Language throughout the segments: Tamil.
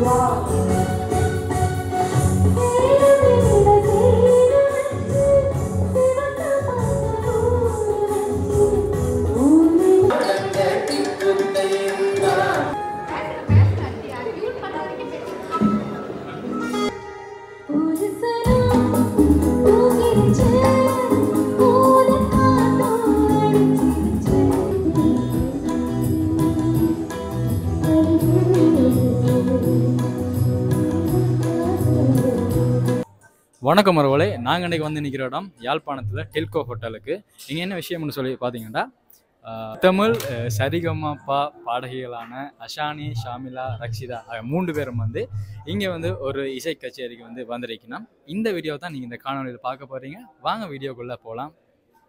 와. வணக்கம் மரவலை நாங்கள் இன்றைக்கி வந்து நிற்கிற இடம் யாழ்ப்பாணத்தில் டெல்கோ ஹோட்டலுக்கு. இங்கே என்ன விஷயம்னு சொல்லி பார்த்தீங்கன்னா தமிழ் அஹ், சரிகமப்பா பாடகிகளான அஷானி ஷாமிலா ரக்ஷிதா மூன்று பேரும் வந்து இங்கே வந்து ஒரு இசை கச்சேரிக்கு வந்து வந்திருக்கணும். இந்த வீடியோ தான் நீங்கள் இந்த காணொலியில் பார்க்க போகிறீங்க வாங்க வீடியோக்குள்ளே போகலாம்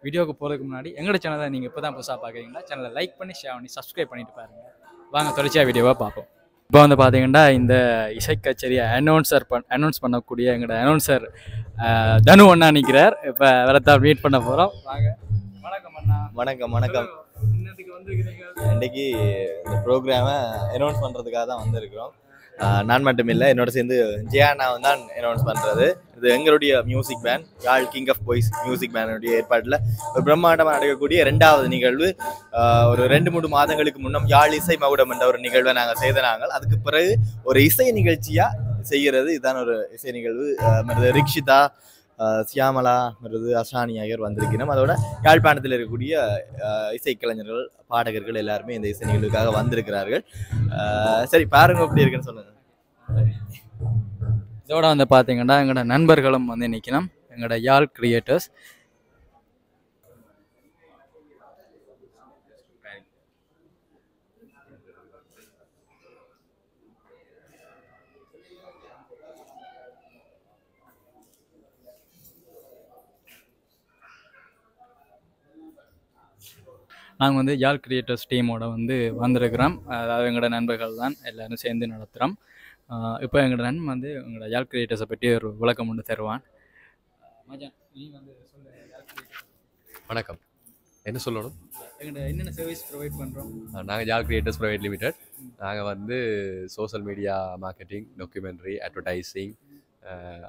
வீடியோக்கு போகிறதுக்கு முன்னாடி எங்களோட சேனலை நீங்கள் இப்போ தான் புதுசாக பார்க்குறீங்களா சேனலை லைக் பண்ணி ஷேர் பண்ணி சப்ஸ்கிரைப் பண்ணிட்டு பாருங்க. வாங்க தொடர்ச்சியாக வீடியோவாக பார்ப்போம். இப்போ வந்து பார்த்தீங்கன்னா இந்த இசை கச்சேரியை அனௌன்சர் பண் அனௌன்ஸ் பண்ணக்கூடிய எங்களோட அனௌன்சர் தனு அண்ணா நிற்கிறார் இப்போ வரத்தான் மீட் பண்ண போகிறோம் வாங்க. வணக்கம் அண்ணா. வணக்கம் வணக்கம். இன்னைக்கு இந்த ப்ரோக்ராமை அனௌன்ஸ் பண்ணுறதுக்காக தான் வந்திருக்கிறோம். நான் மட்டும் இல்லை என்னோட சேர்ந்து ஜியானாவும் தான் அனௌன்ஸ் பண்ணுறது இது எங்களுடைய music band Yazh king of boys music பேனுடைய ஏற்பாட்டில் ஒரு பிரம்மாண்டமாக நடக்கக்கூடிய ரெண்டாவது நிகழ்வு. ஒரு ரெண்டு மூணு மாதங்களுக்கு முன்னம் யாழ் இசை மகுடம் என்ற ஒரு நிகழ்வை நாங்கள் செய்த நாங்கள். அதுக்கு பிறகு ஒரு இசை நிகழ்ச்சியாக செய்கிறது இதுதான் ஒரு இசை நிகழ்வு. மற்றது ரிக்ஷிதா சியாமலா மற்றது அசானி ஆகியோர் வந்திருக்கிறோம் அதோட யாழ்ப்பாணத்தில் இருக்கக்கூடிய இசைக்கலைஞர்கள் பாடகர்கள் எல்லாருமே இந்த இசை நிகழ்வுக்காக வந்திருக்கிறார்கள். சரி பாருங்க எப்படி இருக்குன்னு சொல்லுங்க. இதோட வந்து பார்த்தீங்கன்னா எங்களோட நண்பர்களும் வந்து நிற்கணும் எங்களோட யாழ் கிரியேட்டர்ஸ் நாங்கள் வந்து யாழ் கிரியேட்டர்ஸ் டீமோட வந்து வந்திருக்கிறோம். அதாவது எங்களோட நண்பர்கள் தான் எல்லாரும் சேர்ந்து நடத்துகிறோம் இப்போ எங்களோட நண்பன் வந்து எங்களோட யாழ் கிரியேட்டர்ஸை பற்றி ஒரு விளக்கம் ஒன்று தருவான். வணக்கம். என்ன சொல்லணும்? என்னென்ன சர்வீஸ் ப்ரொவைட் பண்ணுறோம் நாங்கள் ஜால் கிரியேட்டர்ஸ் ப்ரைவேட் லிமிடெட் நாங்கள் வந்து social media marketing documentary advertising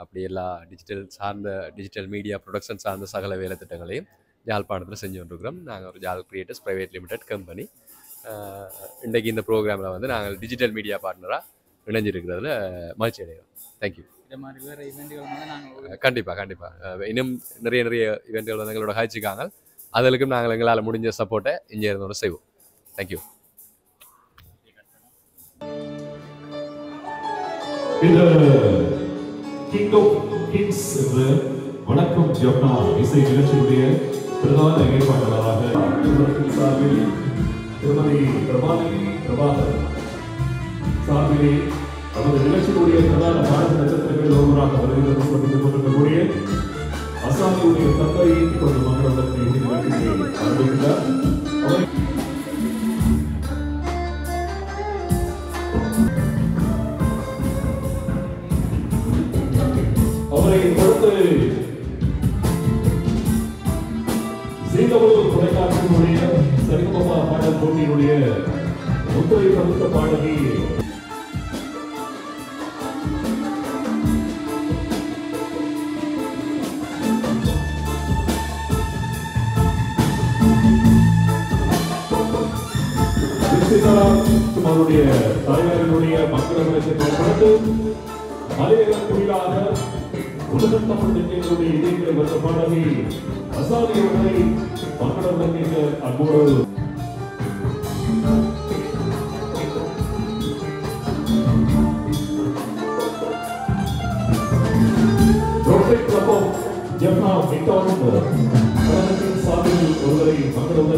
அப்படி எல்லா டிஜிட்டல் சார்ந்த டிஜிட்டல் மீடியா ப்ரொடக்ஷன் சார்ந்த சகல வேலை திட்டங்களையும் யாழ்ப்பாணத்தில் செஞ்சு கொண்டிருக்கிறோம். நாங்கள் ஒரு Jaal creators private limited company இன்றைக்கு இந்த ப்ரோக்ராமில் வந்து நாங்கள் டிஜிட்டல் மீடியா பார்ட்னராக இணைஞ்சிருக்கிறதுல மகிழ்ச்சி அடைகிறோம். தேங்க்யூ இந்த மாதிரி வேறு இவெண்ட்டுகள் வந்து நாங்கள் கண்டிப்பாக கண்டிப்பாக இன்னும் நிறைய நிறைய இவெண்ட்கள் வந்து எங்களோட காய்ச்சிக்காங்க அதற்கும் நாங்கள் எங்களால் முடிஞ்ச சப்போர்ட்டை இங்கே இருந்தோட செய்வோம். தேங்க்யூ இந்த கிங் ஆஃப் கிங்ஸ் என்ற வணக்கம் ஜப்னா இசை நிகழ்ச்சியுடைய பிரதான ஏற்பாட்டாளராக இவர்கள் சார்பில் திருமதி பிரபாலினி பிரபாகர் சார்பிலே நமது நிகழ்ச்சியுடைய பிரதான பாரத நட்சத்திரங்கள் ஒருவராக வருகிறது கொண்டிருக்கக்கூடிய அசாமியுடைய தந்தை இப்பொழுது அவருடைய தலைவர்களுடைய மக்களவர்களுக்கு பயன்படுத்து மலையக தொழிலாக உலகத் தமிழ் நெஞ்சங்களுடைய இதயங்களை வந்த பாடகி அசாதியவர்களை மக்களுடன் அன்போடு சார்பில் ஒருவரை மக்களுடன்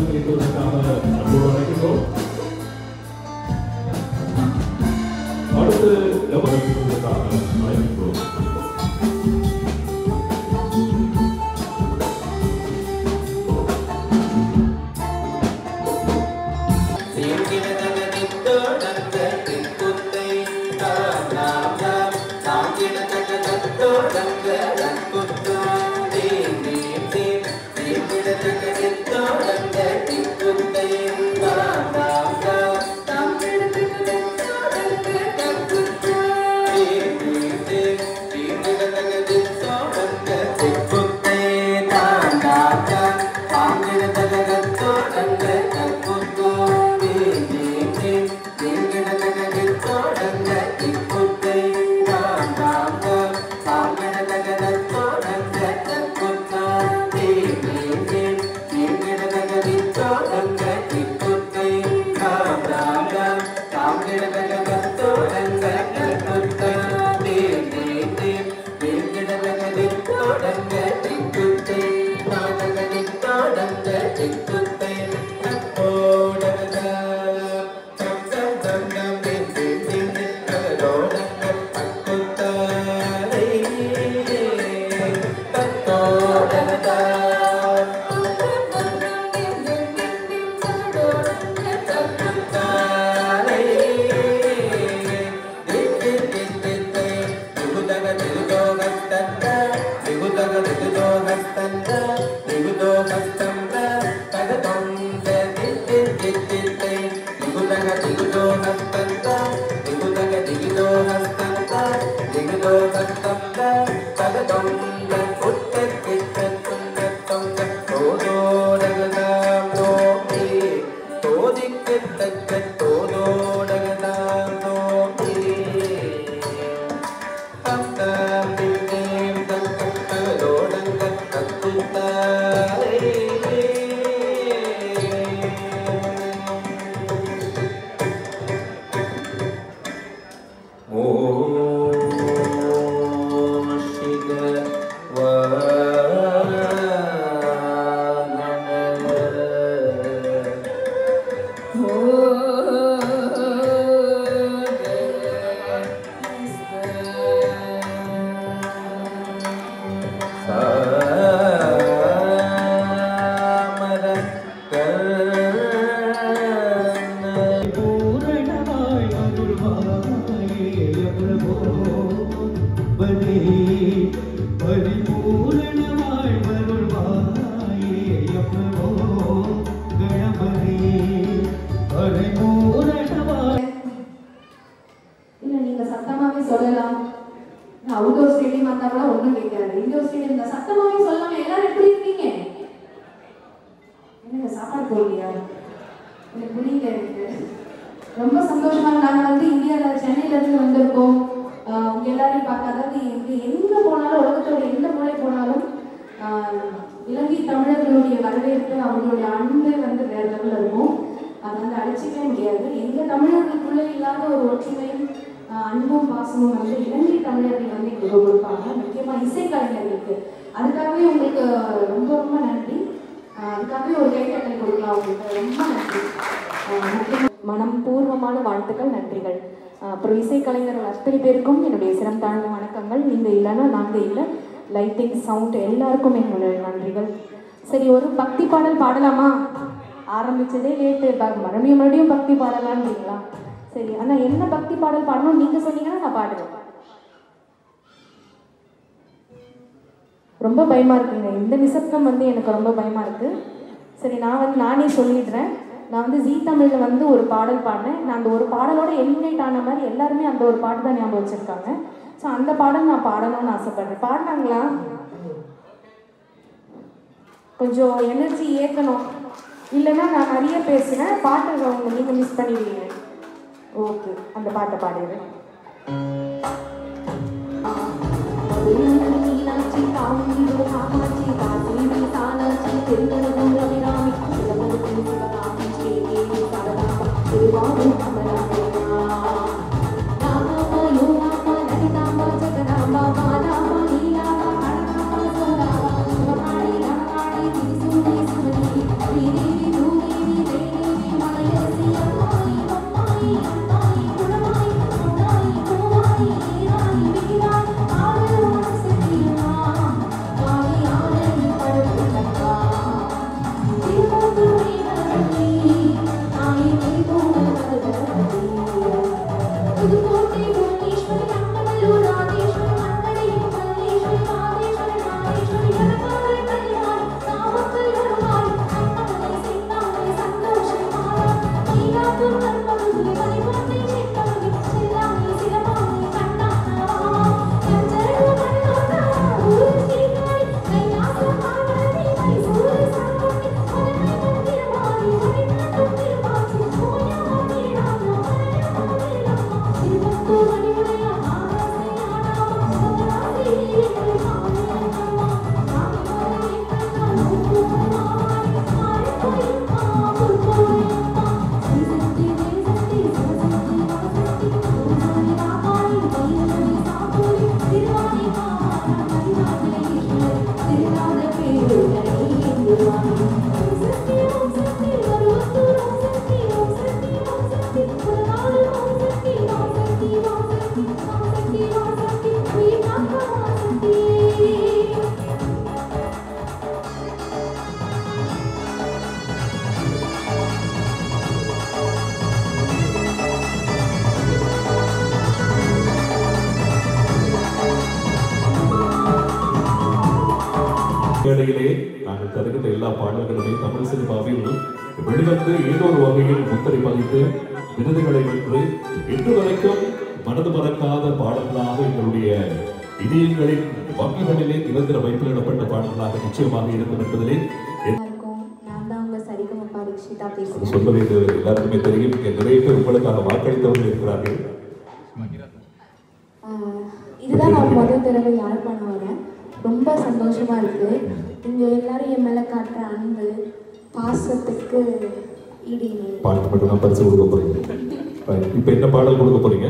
ரொம்ப சந்தோஷமா நாங்கள் வந்து இந்தியாவில் சென்னையிலேருந்து வந்திருக்கோம். ஆஹ் உங்க எல்லாரையும் பார்க்க. அதாவது எங்கே எங்கே போனாலும் உலகத்தோட எந்த மூலை போனாலும் இலங்கை தமிழர்களுடைய வரவேற்பு அவங்களுடைய அன்பு வந்து வேற லெவலில் இருக்கும். அதை வந்து அழைச்சிக்கவே முடியாது. எங்கள் தமிழர்களுக்குள்ளே இல்லாத ஒரு ஒற்றுமையும் அன்பும் பாசமும் வந்து இலங்கை தமிழர்கள் வந்து எங்களுக்கு கொடுப்பாங்க. முக்கியமாக இசைக்கலைஞர்களுக்கு. அதுக்காகவே உங்களுக்கு ரொம்ப ரொம்ப நன்றி. அதுக்காகவே ஒரு கைத்தட்டல் கொடுக்கலாம். உங்களுக்கு ரொம்ப நன்றி. மனம் பூர்வமான வாழ்த்துக்கள் நன்றிகள். அப்புறம் இசைக்கலைஞர்கள் அத்தனை பேருக்கும் என்னுடைய சிரம் தாழ்ந்த வணக்கங்கள். நீங்கள் இல்லைன்னா நாங்கள் இல்லை. லைட்டிங் சவுண்ட் எல்லாருக்கும் என்னுடைய நன்றிகள். சரி ஒரு பக்தி பாடல் பாடலாமா? ஆரம்பிச்சதே லேட்டு மறுபடியும் மறுபடியும் பக்தி பாடலான்றீங்களா? சரி ஆனால் என்ன பக்தி பாடல் பாடணும்? நீங்கள் சொன்னீங்கன்னா நான் பாடுவேன். ரொம்ப பயமாக இருக்குங்க. இந்த நிசப்தம் வந்து எனக்கு ரொம்ப பயமாக இருக்குது சரி நான் வந்து நானே சொல்லிடுறேன். நான் வந்து ஜீ தமிழில் வந்து ஒரு பாடல் பாடினேன். நான் அந்த ஒரு பாடலோட எலிமினேட் ஆன மாதிரி எல்லாருமே அந்த ஒரு பாட்டு தான் ஞாபகம் வச்சுருக்காங்க. ஸோ அந்த பாடல் நான் பாடணும்னு ஆசைப்படுறேன். பாடினாங்களா? கொஞ்சம் எனர்ஜி ஏற்றணும் இல்லைன்னா நான் நிறைய பேசுகிறேன் பாட்டு அவங்க நீங்கள் மிஸ் பண்ணிடுவீங்க. ஓகே அந்த பாட்டை பாடிடுறேன் Bye. நிலையிலே நாங்கள் தருகின்ற எல்லா பாடல்களுமே தமிழ் சினிமாவில் வெளிவந்து ஏதோ ஒரு வகையில் முத்திரை பதித்து விருதுகளை வென்று இன்று வரைக்கும் மனது மறக்காத பாடல்களாக எங்களுடைய இதயங்களின் வங்கிகளிலே நிரந்தர வைப்பிலிடப்பட்ட பாடல்களாக நிச்சயமாக இருக்கும் என்பதிலே எல்லாருக்குமே தெரியும். நிறைய பேர் உங்களுக்காக வாக்களித்தவர்கள் இருக்கிறார்கள். இதுதான் நான் முதல் தடவை யாழ்ப்பாணம் வரேன் ரொம்ப சந்தோஷமா இருக்கு. இங்க எல்லாரும் என் மேல காட்டுற அன்பு பாசத்துக்கு இணை. பாட்டு மட்டும் தான் பரிசு கொடுக்க போறீங்க Right. இப்ப என்ன பாடல் கொடுக்க போறீங்க?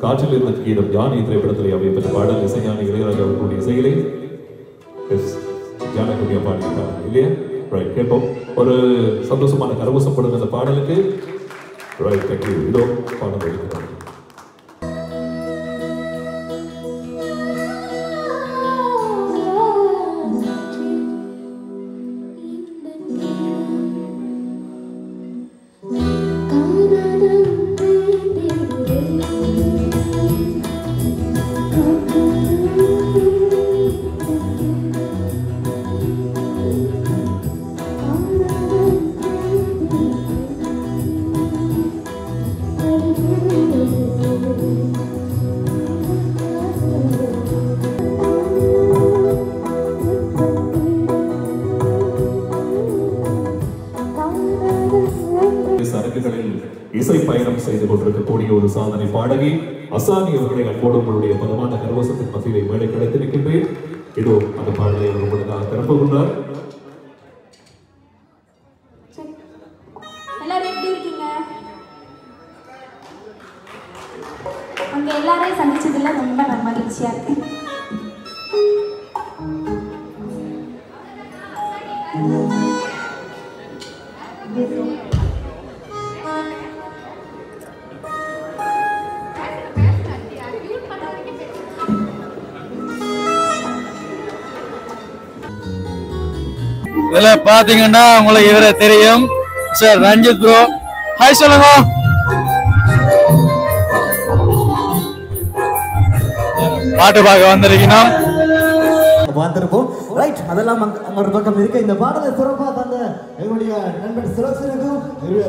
காற்றில் இருந்த கீதம் யானை திரைப்படத்தில் அமையப்பட்ட பாடல் இசைஞானி இளையராஜா அவர்களுடைய இசையிலே. எஸ் ஜானகுடியா பாடியிருக்காங்க இல்லையா? ரைட் கேட்போம். ஒரு சந்தோஷமான கரவசப்படுங்க அந்த பாடலுக்கு. ரைட் தேங்க்யூ இதோ பாடல் இருக்கிறாங்க அசானி அவர்களை அன்போடு உங்களுடைய பலமான கரவசத்தின் மத்தியிலே மேடை கிடைத்திருக்கின்றேன். இதோ அந்த பாடலை அவர் உங்களுக்காக திறப்புகின்றார் எல்லாரையும் சந்திச்சதுல ரொம்ப மகிழ்ச்சியா இருக்கு. பாத்தீங்கன்னா உங்களுக்கு இவரை தெரியும். சார் ரஞ்சித் ப்ரோ ஹாய் சொல்லுங்க. பாட்டு பார்க்க வந்திருக்கணும் வந்திருப்போம். ரைட் அதெல்லாம் அங்க ஒரு பக்கம் இருக்கு. இந்த பாடலை சிறப்பாக தந்த எங்களுடைய நண்பன் சுரக்ஷனுக்கும்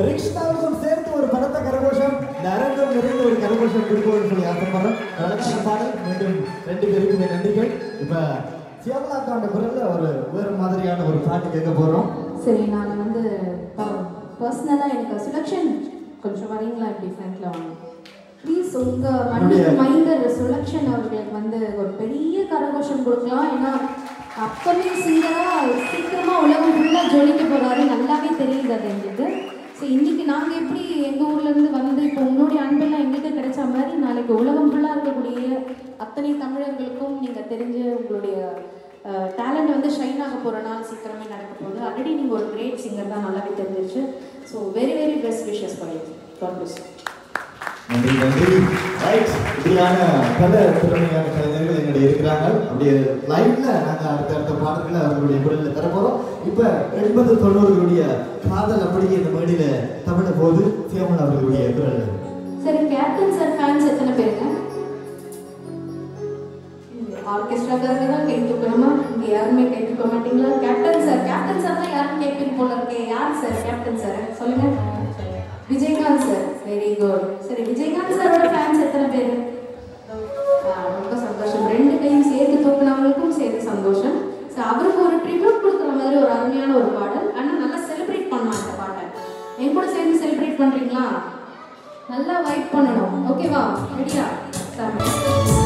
ரிக்ஷாவுக்கும் சேர்த்து ஒரு பலத்த கரகோஷம் இந்த அரங்கம் நிறைந்த ஒரு கரகோஷம் கொடுக்கணும்னு சொல்லி ஆசைப்படுறோம். அழகான பாடல். மீண்டும் ரெண்டு பேருக்குமே நன்றிகள். இப்போ சிவலாக்காண்ட குரல்ல ஒரு வேறு மாதிரியான ஒரு பாட்டு கேட்க போறோம். சரி நான் வந்து பர்சனலாக எனக்கு சுலக்ஷன் கொஞ்சம் வரீங்களா? இப்படி ஃப்ரண்ட்ல வாங்க. ப்ளீஸ் உங்க மண்ணுக்கு மைந்தர் சுலக்ஷன் அவர்களுக்கு வந்து ஒரு பெரிய கரகோஷம் கொடுக்கலாம். ஏன்னா அப்பவே சிங்கரா சீக்கிரமா உலகம் ஃபுல்லாக ஜொலிக்க போறாரு. நல்லாவே தெரியுது அது எங்களுக்கு. ஸோ இன்னைக்கு நாங்கள் எப்படி எங்கள் ஊர்லேருந்து வந்து இப்போ உங்களுடைய அன்பெல்லாம் எங்களுக்கு கிடைச்ச மாதிரி நாளைக்கு உலகம் ஃபுல்லாக இருக்கக்கூடிய அத்தனை தமிழர்களுக்கும் நீங்கள் தெரிஞ்ச உங்களுடைய டேலண்ட் வந்து ஷைன் ஆக போகிற நாள் சீக்கிரமே நடக்க போகுது. ஆல்ரெடி நீங்கள் ஒரு கிரேட் சிங்கர் தான் நல்லாவே தெரிஞ்சிருச்சு. So very very best wishes for you god bless நன்றி நன்றி. ரைட் இப்படியான பல திறமையான கலைஞர்கள் எங்களுடைய இருக்கிறாங்க அப்படியே லைவ்ல நாங்க அடுத்த அடுத்த பாடல்களை அவர்களுடைய குரல்ல தர போறோம். இப்ப எண்பது தொண்ணூறுகளுடைய காதல் அப்படியே இந்த மேடையில தமிழ போது சிவமன் அவர்களுடைய குரல். சரி கேப்டன் சார் ஃபேன்ஸ் எத்தனை பேருங்க? ஆர்கெஸ்ட்ராக்காரங்க தான் கை தூக்கணுமா இங்கே யாருமே கை தூக்க மாட்டீங்களா? கேப்டன் சார் கேப்டன் சார் தான் யாரும் கேட்பீங்க போல இருக்கே. யார் சார் கேப்டன் சார் சொல்லுங்க. விஜயகாந்த் சார் வெரி குட் சரி விஜயகாந்த் சாரோட ஃபேன்ஸ் எத்தனை பேர்? ரொம்ப சந்தோஷம். ரெண்டு கையும் சேர்த்து தூக்குனவங்களுக்கும் சேர்த்து சந்தோஷம். ஸோ அவருக்கு ஒரு ட்ரிபியூட் கொடுக்குற மாதிரி ஒரு அருமையான ஒரு பாடல். ஆனால் நல்லா செலிப்ரேட் பண்ணலாம் இந்த பாட்டை. என் கூட சேர்ந்து செலிப்ரேட் பண்ணுறீங்களா நல்லா வைப் பண்ணணும். ஓகேவா ரெடியா சார்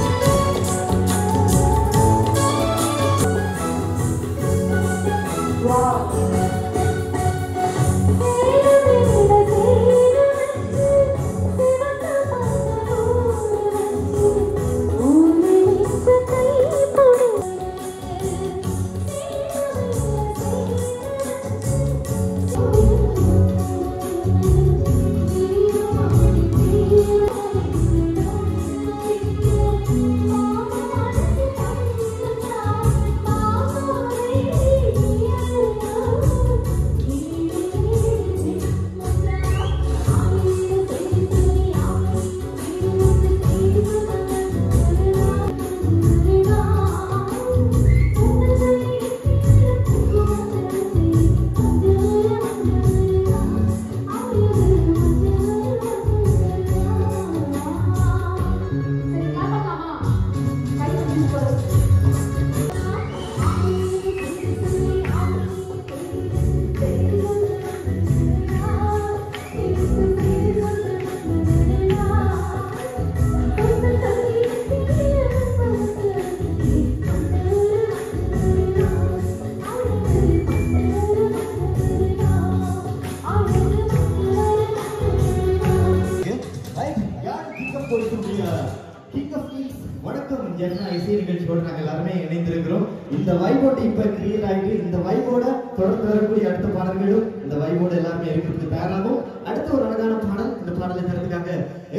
இசை நாங்கள் எல்லாருமே இணைந்திருக்கிறோம். இந்த வைபோட்டு இப்ப கிரியேட் ஆகிட்டு இந்த வைபோட தொடர்ந்து வரக்கூடிய அடுத்த பாடல்களும் இந்த வைபோட எல்லாருமே இருக்கிறதுக்கு தயாராகும் அடுத்த ஒரு அழகான பாடல் இந்த பாடலை தரதுக்காக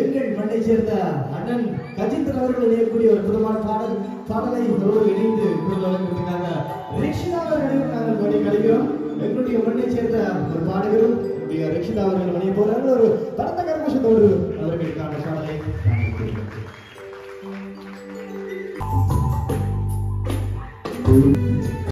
எங்கள் மண்ணை சேர்ந்த அண்ணன் கஜிந்தன் அவர்கள் இணையக்கூடிய ஒரு புதுமான பாடல் பாடலை இதோடு இணைந்து குரல் வழங்குவதற்காக ரிக்ஷிதா அவர்களையும் நாங்கள் வழி கழிக்கிறோம். எங்களுடைய மண்ணை சேர்ந்த ஒரு பாடகரும் நம்முடைய ரிக்ஷிதா அவர்கள் மணிய போறாங்க ஒரு பரந்த கர்மசத்தோடு அவர்களுக்கான பாடலை